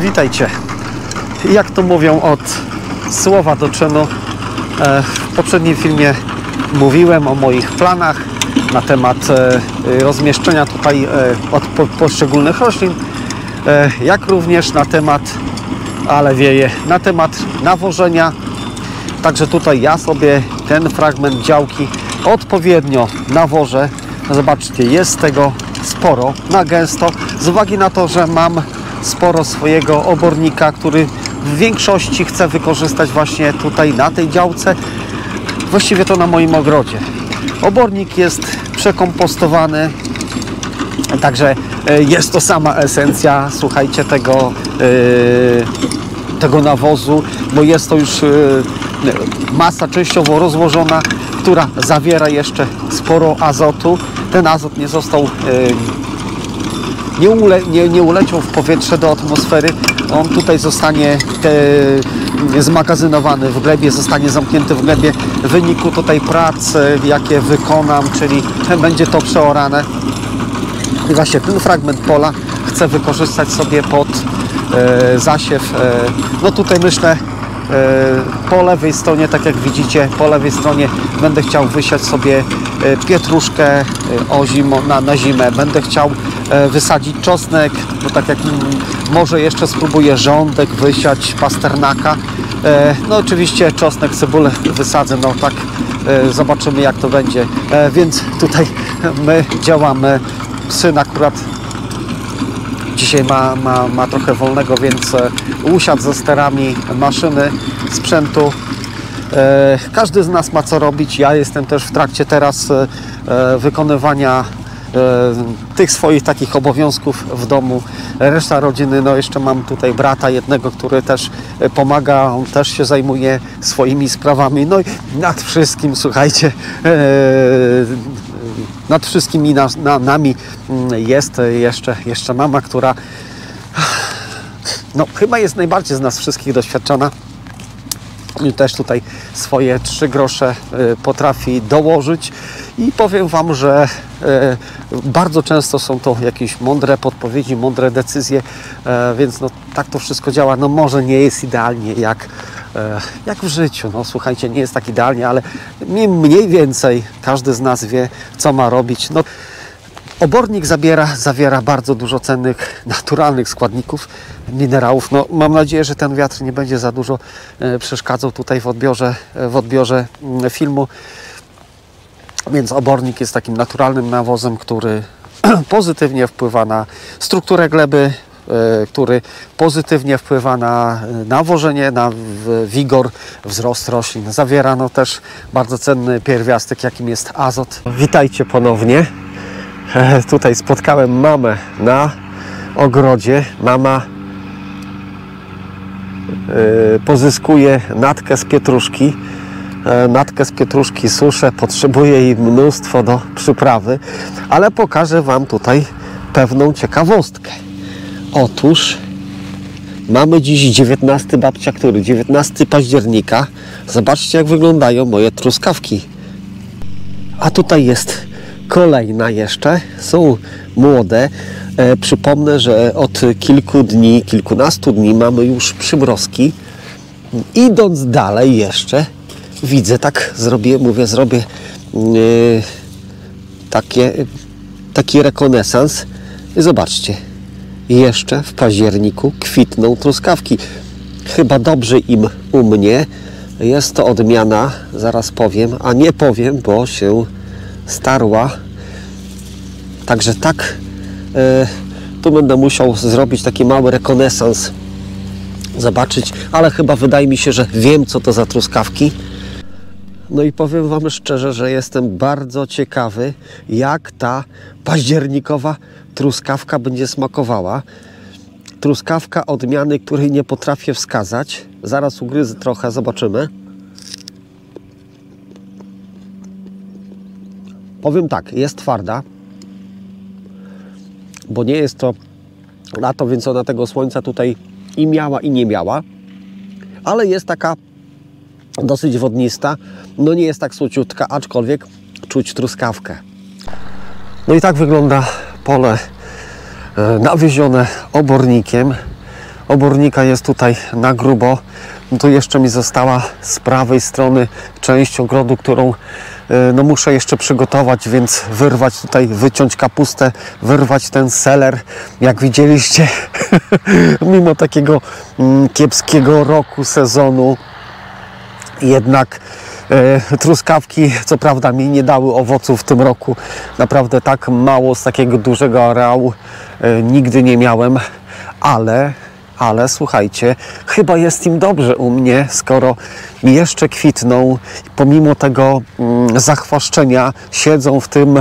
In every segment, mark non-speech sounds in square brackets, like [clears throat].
Witajcie. Jak to mówią od słowa do czynu. E, W poprzednim filmie mówiłem o moich planach na temat e, rozmieszczenia tutaj e, od po- poszczególnych roślin, jak również na temat, ale wieje, na temat nawożenia. Także tutaj ja sobie ten fragment działki odpowiednio nawożę. Zobaczcie, jest tego sporo, na gęsto. Z uwagi na to, że mam sporo swojego obornika, który w większości chcę wykorzystać właśnie tutaj na tej działce. Właściwie to na moim ogrodzie. Obornik jest przekompostowany, Także e, jest to sama esencja, słuchajcie, tego, e, tego nawozu, bo jest to już e, masa częściowo rozłożona, która zawiera jeszcze sporo azotu. Ten azot nie został, nie, ule, nie, nie uleciał w powietrze do atmosfery. On tutaj zostanie te, zmagazynowany w glebie, zostanie zamknięty w glebie w wyniku tutaj prac, e, jakie wykonam, czyli [laughs] będzie to przeorane. I właśnie ten fragment pola chcę wykorzystać sobie pod e, zasiew. E, no tutaj myślę po lewej stronie, tak jak widzicie, po lewej stronie będę chciał wysiać sobie e, pietruszkę e, o zimo, na, na zimę. Będę chciał e, wysadzić czosnek, no tak jak mm, może jeszcze spróbuję rządek wysiać, pasternaka. E, no oczywiście czosnek, cebulę wysadzę, no tak e, zobaczymy jak to będzie. E, więc tutaj [laughs] my działamy syn akurat dzisiaj ma, ma, ma trochę wolnego, więc e, usiadł ze sterami maszyny, sprzętu. E, Każdy z nas ma co robić. Ja jestem też w trakcie teraz e, wykonywania tych swoich takich obowiązków w domu. Reszta rodziny, no jeszcze mam tutaj brata jednego, który też pomaga, on też się zajmuje swoimi sprawami. No i nad wszystkim, słuchajcie, nad wszystkimi nas, na, nami mm, jest jeszcze, jeszcze mama, która no, chyba jest najbardziej z nas wszystkich doświadczona. Też tutaj swoje trzy grosze y, potrafi dołożyć i powiem Wam, że y, bardzo często są to jakieś mądre podpowiedzi, mądre decyzje, e, więc no, tak to wszystko działa. No może nie jest idealnie jak, jak w życiu, no słuchajcie, nie jest tak idealnie, ale mniej- więcej każdy z nas wie, co ma robić. No, Obornik zabiera, zawiera bardzo dużo cennych, naturalnych składników, minerałów. No, mam nadzieję, że ten wiatr nie będzie za dużo e, przeszkadzał tutaj w odbiorze, e, w odbiorze mm, filmu. Więc obornik jest takim naturalnym nawozem, który [clears throat] pozytywnie wpływa na strukturę gleby, e, który pozytywnie wpływa na e, nawożenie, na wigor, wzrost roślin. Zawiera no też bardzo cenny pierwiastek, jakim jest azot. Witajcie ponownie. E, Tutaj spotkałem mamę na ogrodzie. Mama e, pozyskuje natkę z pietruszki. E, Natkę z pietruszki suszę, potrzebuję jej mnóstwo do przyprawy, ale pokażę Wam tutaj pewną ciekawostkę. Otóż mamy dziś 19 babcia, który? 19 października. Zobaczcie jak wyglądają moje truskawki. A tutaj jest kolejna jeszcze. Są młode. E, przypomnę, że od kilku dni, kilkunastu dni mamy już przymrozki. Idąc dalej jeszcze, widzę tak, zrobię, mówię, zrobię e, takie, taki rekonesans. Zobaczcie, jeszcze w październiku kwitną truskawki. Chyba dobrze im u mnie. Jest to odmiana, zaraz powiem, a nie powiem, bo się starła. Także tak, e, tu będę musiał zrobić taki mały rekonesans, zobaczyć, ale chyba wydaje mi się, że wiem, co to za truskawki. No i powiem Wam szczerze, że jestem bardzo ciekawy, jak ta październikowa truskawka będzie smakowała. Truskawka odmiany, której nie potrafię wskazać. Zaraz ugryzę trochę, zobaczymy. Powiem tak, jest twarda, bo nie jest to lato, więc ona tego słońca tutaj i miała, i nie miała, ale jest taka dosyć wodnista. No nie jest tak słociutka, aczkolwiek czuć truskawkę. No i tak wygląda pole e, nawiezione obornikiem. obornika jest tutaj na grubo. Tu jeszcze mi została z prawej strony część ogrodu, którą e, no muszę jeszcze przygotować, więc wyrwać tutaj, wyciąć kapustę, wyrwać ten seler. Jak widzieliście, [laughs] mimo takiego mm, kiepskiego roku, sezonu, jednak e, truskawki, co prawda, mi nie dały owoców w tym roku. Naprawdę tak mało z takiego dużego areału e, nigdy nie miałem, ale ale słuchajcie, chyba jest im dobrze u mnie, skoro jeszcze kwitną, pomimo tego mm, zachwaszczenia, siedzą w tym,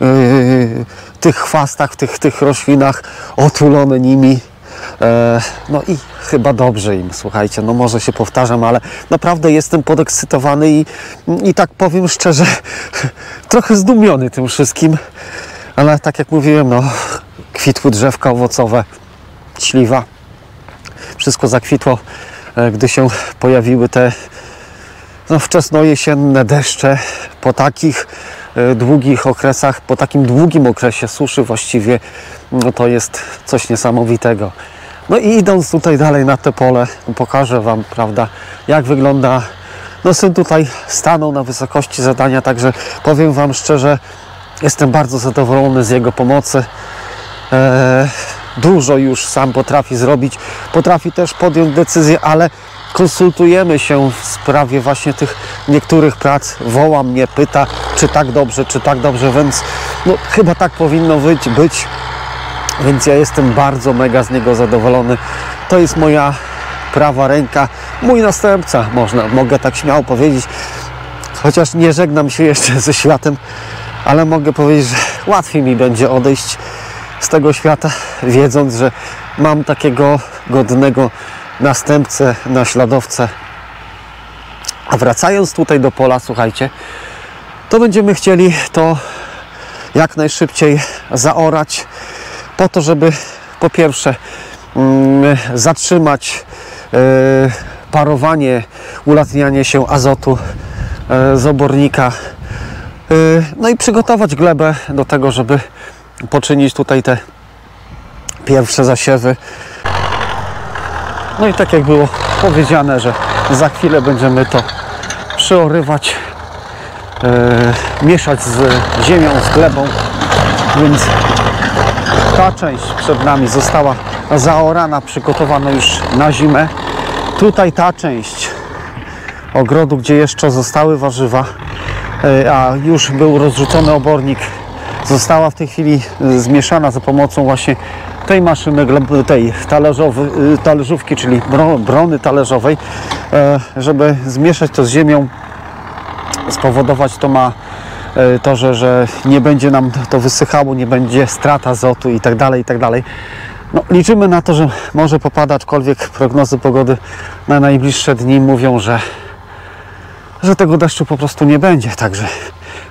yy, tych chwastach, w tych, tych roślinach, otulone nimi. E, no i chyba dobrze im, słuchajcie, no może się powtarzam, ale naprawdę jestem podekscytowany i, i tak powiem szczerze, [laughs] trochę zdumiony tym wszystkim, ale tak jak mówiłem, no kwitły drzewka owocowe, śliwa, wszystko zakwitło, e, gdy się pojawiły te no, wczesnojesienne deszcze. Po takich długich okresach, po takim długim okresie suszy właściwie, no to jest coś niesamowitego. No i idąc tutaj dalej na te pole, pokażę Wam, prawda, jak wygląda. No syn tutaj stanął na wysokości zadania, także powiem Wam szczerze, jestem bardzo zadowolony z jego pomocy. Eee, dużo już sam potrafi zrobić. Potrafi też podjąć decyzję, ale konsultujemy się w sprawie właśnie tych niektórych prac. Woła mnie, pyta, czy tak dobrze, czy tak dobrze, więc no, chyba tak powinno być, być. Więc ja jestem bardzo mega z niego zadowolony. To jest moja prawa ręka, mój następca, można, mogę tak śmiało powiedzieć. Chociaż nie żegnam się jeszcze ze światem, ale mogę powiedzieć, że łatwiej mi będzie odejść z tego świata, wiedząc, że mam takiego godnego następcę, naśladowcę. A wracając tutaj do pola, słuchajcie, to będziemy chcieli to jak najszybciej zaorać, po to, żeby po pierwsze mm, zatrzymać y, parowanie, ulatnianie się azotu y, z obornika, y, no i przygotować glebę do tego, żeby poczynić tutaj te pierwsze zasiewy. No i tak jak było powiedziane, że za chwilę będziemy to przyorywać, mieszać z ziemią, z glebą, więc ta część przed nami została zaorana, przygotowana już na zimę. Tutaj ta część ogrodu, gdzie jeszcze zostały warzywa, yy, a już był rozrzucony obornik została w tej chwili zmieszana za pomocą właśnie tej maszyny, tej y, talerzówki, czyli brony talerzowej, e, żeby zmieszać to z ziemią, spowodować to ma e, to, że, że nie będzie nam to wysychało, nie będzie strata azotu i tak dalej, i tak dalej. No, liczymy na to, że może popada, aczkolwiek prognozy pogody na najbliższe dni mówią, że, że tego deszczu po prostu nie będzie, także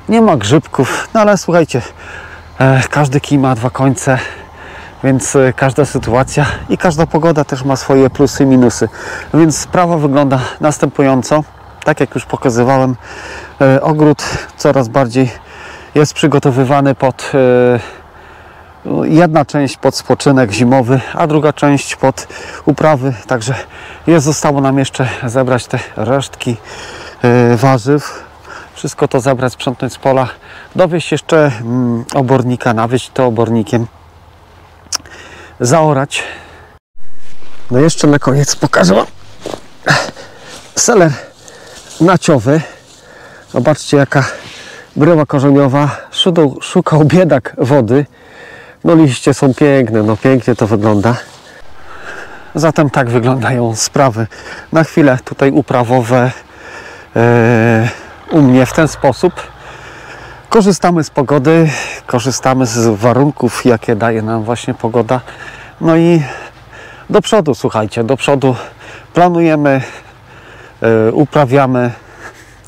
nie ma grzybków, no ale słuchajcie, e, każdy kij ma dwa końce, więc e, każda sytuacja i każda pogoda też ma swoje plusy i minusy. Więc sprawa wygląda następująco. Tak jak już pokazywałem, e, ogród coraz bardziej jest przygotowywany pod jedna część pod spoczynek zimowy, a druga część pod uprawy. Także jest zostało nam jeszcze zebrać te resztki warzyw, wszystko to zabrać, sprzątnąć z pola, dowieść jeszcze mm, obornika, nawieść to obornikiem, zaorać. No jeszcze na koniec pokażę Wam seler naciowy. Zobaczcie jaka bryła korzeniowa. Szukał, szukał biedak wody. No liście są piękne, no pięknie to wygląda. Zatem tak wyglądają sprawy. Na chwilę tutaj uprawowe. Yy, u mnie w ten sposób. Korzystamy z pogody, korzystamy z warunków, jakie daje nam właśnie pogoda. No i do przodu, słuchajcie, do przodu planujemy, uprawiamy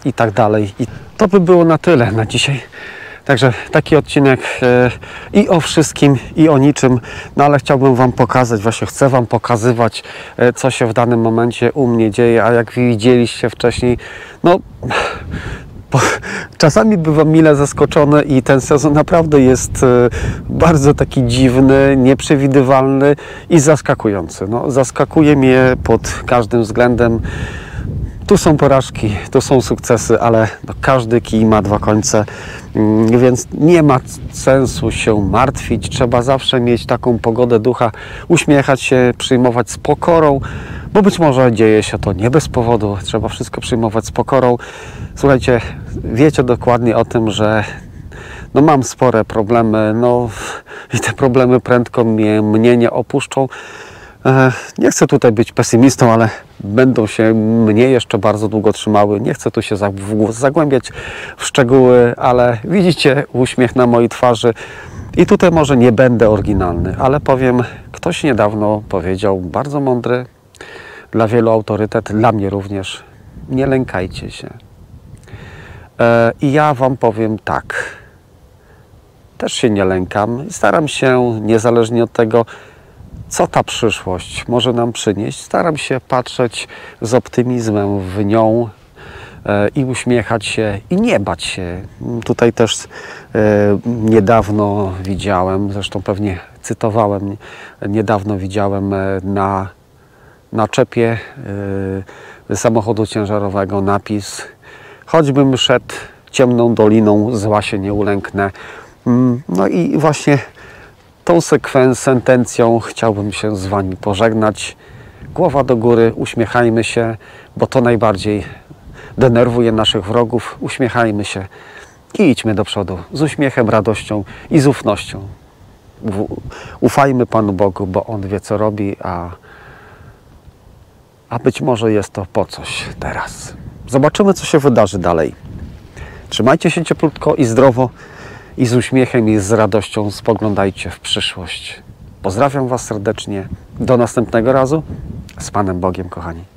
i tak dalej. I to by było na tyle na dzisiaj. Także taki odcinek yy, i o wszystkim, i o niczym, no ale chciałbym Wam pokazać, właśnie chcę Wam pokazywać, yy, co się w danym momencie u mnie dzieje, a jak widzieliście wcześniej, no czasami bywam mile zaskoczony i ten sezon naprawdę jest e, bardzo taki dziwny, nieprzewidywalny i zaskakujący. No, zaskakuje mnie pod każdym względem. Tu są porażki, tu są sukcesy, ale no, każdy kij ma dwa końce, mm, więc nie ma sensu się martwić. Trzeba zawsze mieć taką pogodę ducha, uśmiechać się, przyjmować z pokorą, bo być może dzieje się to nie bez powodu. Trzeba wszystko przyjmować z pokorą. Słuchajcie, wiecie dokładnie o tym, że no mam spore problemy, no i te problemy prędko mnie, mnie nie opuszczą. E, Nie chcę tutaj być pesymistą, ale będą się mnie jeszcze bardzo długo trzymały. Nie chcę tu się zagłębiać w szczegóły, ale widzicie uśmiech na mojej twarzy. I tutaj może nie będę oryginalny, ale powiem, ktoś niedawno powiedział, bardzo mądry, dla wielu autorytet, dla mnie również, nie lękajcie się. E, I ja Wam powiem tak, też się nie lękam. Staram się, niezależnie od tego, co ta przyszłość może nam przynieść, staram się patrzeć z optymizmem w nią e, i uśmiechać się i nie bać się. Tutaj też e, niedawno widziałem, zresztą pewnie cytowałem, niedawno widziałem e, na naczepie samochodu ciężarowego napis choćbym szedł ciemną doliną, zła się nie ulęknę. Mm, No i właśnie tą sekwens, sentencją chciałbym się z Wami pożegnać. Głowa do góry, uśmiechajmy się, bo to najbardziej denerwuje naszych wrogów. Uśmiechajmy się i idźmy do przodu z uśmiechem, radością i z ufnością. Ufajmy Panu Bogu, bo On wie, co robi, a, a być może jest to po coś teraz. Zobaczymy, co się wydarzy dalej. Trzymajcie się cieplutko i zdrowo i z uśmiechem i z radością spoglądajcie w przyszłość. Pozdrawiam Was serdecznie. Do następnego razu. Z Panem Bogiem, kochani.